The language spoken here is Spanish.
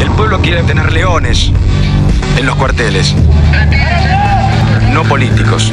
El pueblo quiere tener leones en los cuarteles, no políticos.